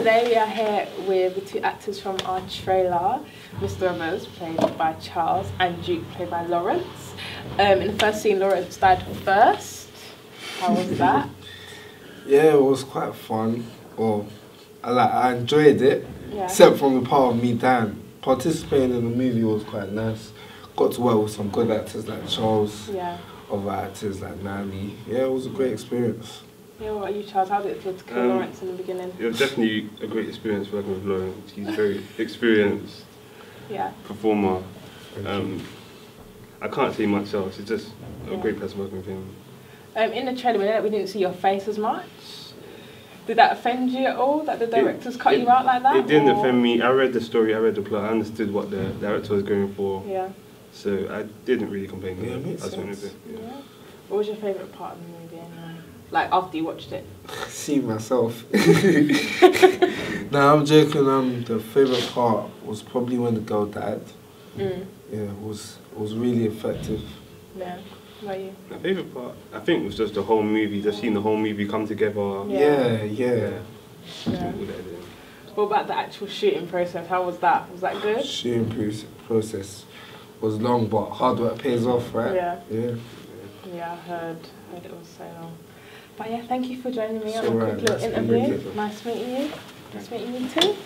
Today we are here with the two actors from our trailer, Mr. Rivers, played by Charles, and Duke, played by Lawrence. Um, in the first scene, Lawrence died first. How was that? Yeah, it was quite fun. Well, I like I enjoyed it, Yeah. except from the part of me dying. Participating in the movie was quite nice. Got to work with some good actors like Charles, Yeah. other actors like Nani. Yeah, it was a great experience. Yeah, what about you, Charles? How did it feel to kill Um, Lawrence in the beginning? It was definitely a great experience working with Lawrence. He's a very experienced Yeah. performer. Um, I can't say much else. It's just a Yeah. great person working with him. Um, in the trailer, we know that we didn't see your face as much. Did that offend you at all? That the directors cut it- you out like that? It didn't or- offend me. I read the story, I read the plot, I understood what the director was going for. Yeah. So I didn't really complain. Yeah, it makes I just went sense. yeah. yeah. What was your favourite part of the movie anyway? Like after you watched it? See myself. nah, I'm joking. Um, the favorite part was probably when the girl died. Mm. Yeah, it was it was really effective. Yeah. What about you? My favourite part, I think, was just the whole movie, just seeing the whole movie come together. Yeah. Yeah, yeah. Yeah. All that did. What about the actual shooting process? How was that? Was that good? Shooting process was long, but hard work pays off, right? Yeah. Yeah. Yeah, I heard. Heard it was so long. But yeah, thank you for joining me It's on a quick little nice to meet interview. Nice meeting you. Nice meeting you too.